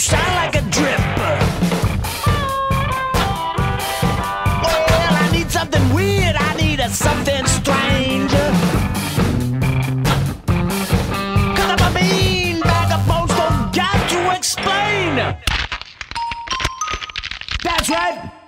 sound like a dripper. Well, I need something weird, I need a something strange. Cause I'm a mean bag of bones, don't got to explain. That's right.